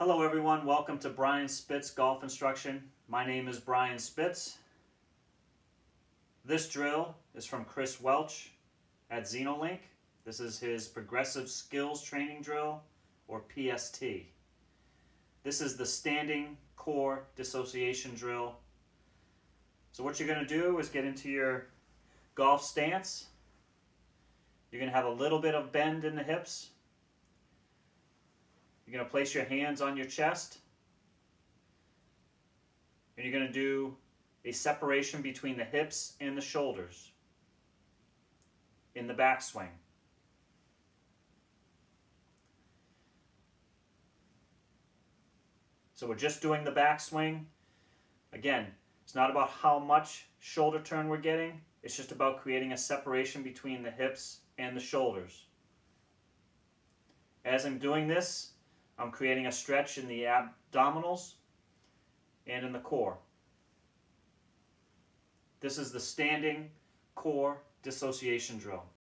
Hello everyone, welcome to Brian Spitz Golf Instruction. My name is Brian Spitz. This drill is from Chris Welch at Zenolink. This is his Progressive Skills Training Drill, or PST. This is the standing core dissociation drill. So what you're going to do is get into your golf stance. You're going to have a little bit of bend in the hips you're going to place your hands on your chest. And you're going to do a separation between the hips and the shoulders in the backswing. So we're just doing the backswing. Again, it's not about how much shoulder turn we're getting. It's just about creating a separation between the hips and the shoulders. As I'm doing this, I'm creating a stretch in the abdominals and in the core. This is the standing core dissociation drill.